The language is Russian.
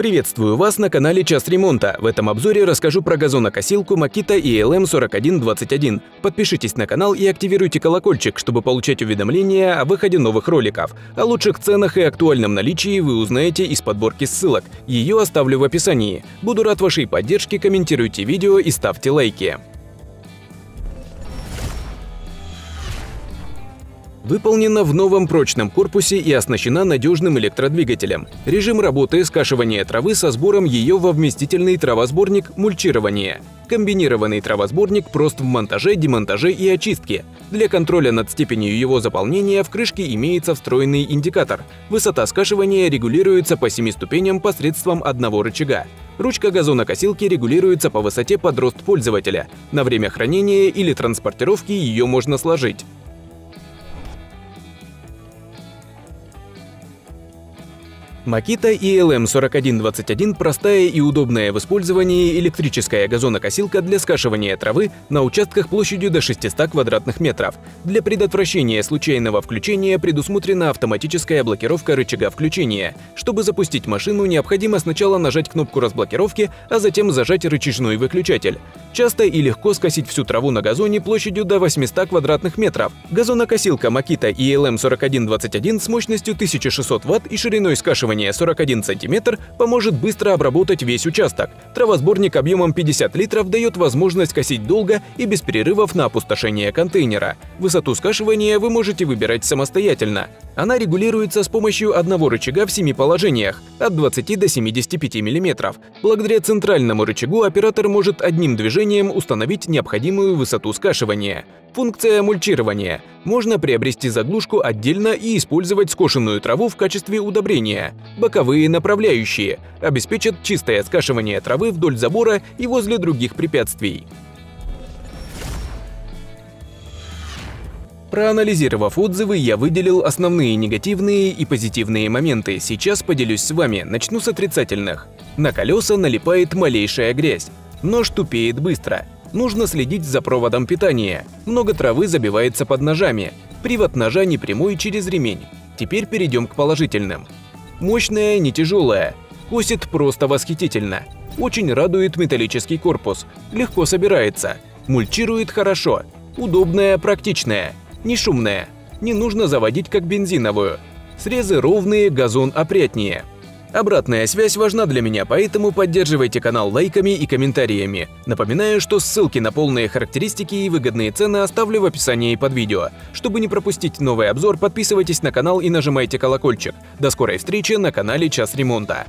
Приветствую вас на канале Час ремонта. В этом обзоре расскажу про газонокосилку Makita ELM 4121. Подпишитесь на канал и активируйте колокольчик, чтобы получать уведомления о выходе новых роликов. О лучших ценах и актуальном наличии вы узнаете из подборки ссылок. Ее оставлю в описании. Буду рад вашей поддержке, комментируйте видео и ставьте лайки. Выполнена в новом прочном корпусе и оснащена надежным электродвигателем. Режим работы – скашивание травы со сбором ее во вместительный травосборник мульчирование. Комбинированный травосборник прост в монтаже, демонтаже и очистке. Для контроля над степенью его заполнения в крышке имеется встроенный индикатор. Высота скашивания регулируется по семи ступеням посредством одного рычага. Ручка газонокосилки регулируется по высоте под рост пользователя. На время хранения или транспортировки ее можно сложить. Makita ELM4121 – простая и удобная в использовании электрическая газонокосилка для скашивания травы на участках площадью до 600 квадратных метров. Для предотвращения случайного включения предусмотрена автоматическая блокировка рычага включения. Чтобы запустить машину, необходимо сначала нажать кнопку разблокировки, а затем зажать рычажной выключатель. Часто и легко скосить всю траву на газоне площадью до 800 квадратных метров. Газонокосилка Makita ELM4121 с мощностью 1600 Вт и шириной скашивания скашивания 41 см поможет быстро обработать весь участок. Травосборник объемом 50 литров дает возможность косить долго и без перерывов на опустошение контейнера. Высоту скашивания вы можете выбирать самостоятельно. Она регулируется с помощью одного рычага в семи положениях – от 20 до 75 мм. Благодаря центральному рычагу оператор может одним движением установить необходимую высоту скашивания. Функция мульчирования. Можно приобрести заглушку отдельно и использовать скошенную траву в качестве удобрения. Боковые направляющие обеспечат чистое скашивание травы вдоль забора и возле других препятствий. Проанализировав отзывы, я выделил основные негативные и позитивные моменты. Сейчас поделюсь с вами. Начну с отрицательных. На колеса налипает малейшая грязь. Нож тупеет быстро. Нужно следить за проводом питания. Много травы забивается под ножами. Привод ножа не прямой через ремень. Теперь перейдем к положительным. Мощная, не тяжелая. Косит просто восхитительно. Очень радует металлический корпус. Легко собирается. Мульчирует хорошо. Удобная, практичная. Не шумная. Не нужно заводить как бензиновую. Срезы ровные, газон опрятнее. Обратная связь важна для меня, поэтому поддерживайте канал лайками и комментариями. Напоминаю, что ссылки на полные характеристики и выгодные цены оставлю в описании под видео. Чтобы не пропустить новый обзор, подписывайтесь на канал и нажимайте колокольчик. До скорой встречи на канале Час Ремонта.